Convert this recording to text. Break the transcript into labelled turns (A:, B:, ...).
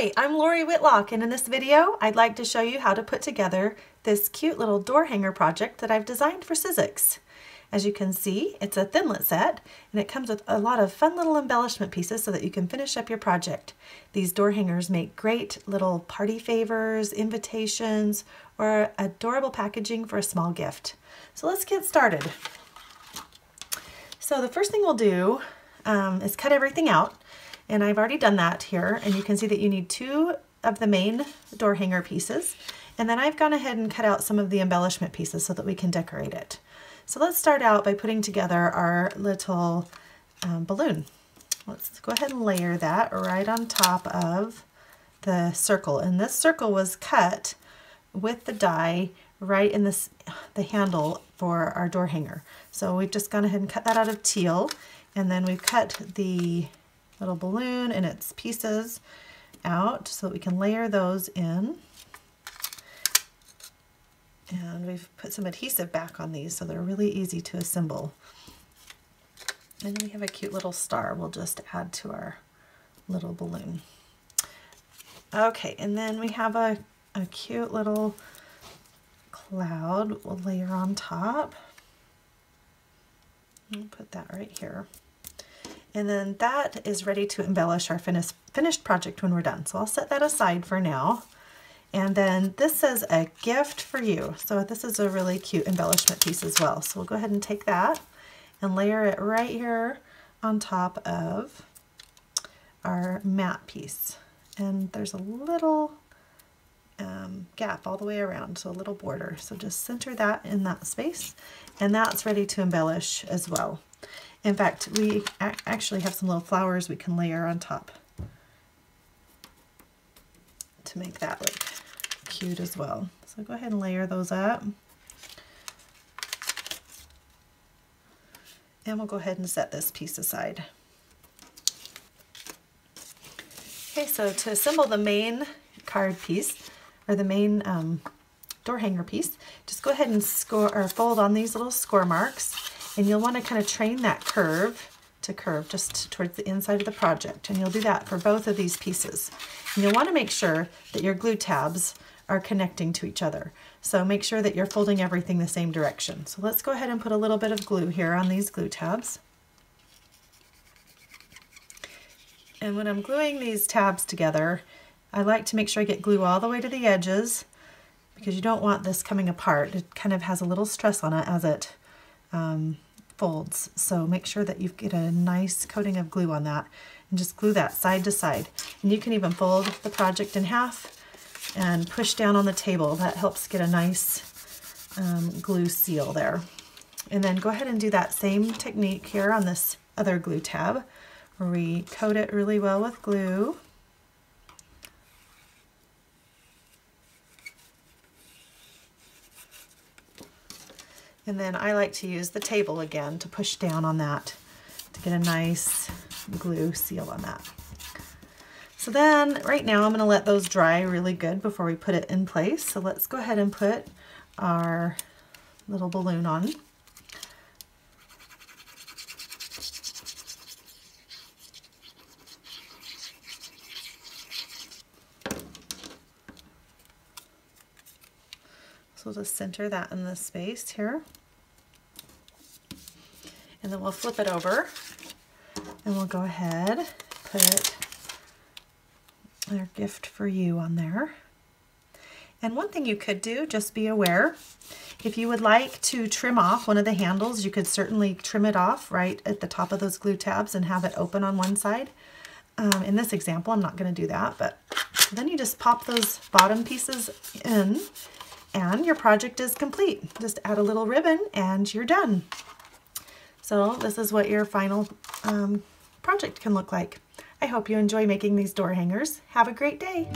A: Hi, I'm Lori Whitlock and in this video I'd like to show you how to put together this cute little door hanger project that I've designed for Sizzix. As you can see, it's a Thinlit set and it comes with a lot of fun little embellishment pieces so that you can finish up your project. These door hangers make great little party favors, invitations, or adorable packaging for a small gift. So let's get started. So the first thing we'll do um, is cut everything out and I've already done that here and you can see that you need two of the main door hanger pieces and then I've gone ahead and cut out some of the embellishment pieces so that we can decorate it. So let's start out by putting together our little um, balloon. Let's go ahead and layer that right on top of the circle and this circle was cut with the die right in this the handle for our door hanger. So we've just gone ahead and cut that out of teal and then we've cut the little balloon and its pieces out so that we can layer those in. And we've put some adhesive back on these so they're really easy to assemble. And we have a cute little star we'll just add to our little balloon. Okay, and then we have a, a cute little cloud we'll layer on top. I'll put that right here. And then that is ready to embellish our finished, finished project when we're done. So I'll set that aside for now. And then this says a gift for you. So this is a really cute embellishment piece as well. So we'll go ahead and take that and layer it right here on top of our mat piece. And there's a little um, gap all the way around, so a little border. So just center that in that space and that's ready to embellish as well. In fact, we actually have some little flowers we can layer on top to make that look cute as well. So go ahead and layer those up. And we'll go ahead and set this piece aside. Okay, so to assemble the main card piece, or the main um, door hanger piece, just go ahead and score or fold on these little score marks and you'll want to kind of train that curve to curve just towards the inside of the project. And you'll do that for both of these pieces. And you'll want to make sure that your glue tabs are connecting to each other. So make sure that you're folding everything the same direction. So let's go ahead and put a little bit of glue here on these glue tabs. And when I'm gluing these tabs together, I like to make sure I get glue all the way to the edges because you don't want this coming apart. It kind of has a little stress on it as it um, folds. So make sure that you get a nice coating of glue on that and just glue that side to side. And you can even fold the project in half and push down on the table. That helps get a nice um, glue seal there. And then go ahead and do that same technique here on this other glue tab where we coat it really well with glue. And then I like to use the table again to push down on that to get a nice glue seal on that. So then right now I'm going to let those dry really good before we put it in place. So let's go ahead and put our little balloon on. So we'll just center that in the space here. And then we'll flip it over and we'll go ahead, put our gift for you on there. And one thing you could do, just be aware, if you would like to trim off one of the handles, you could certainly trim it off right at the top of those glue tabs and have it open on one side. Um, in this example, I'm not going to do that, but then you just pop those bottom pieces in and your project is complete. Just add a little ribbon and you're done. So this is what your final um, project can look like. I hope you enjoy making these door hangers. Have a great day.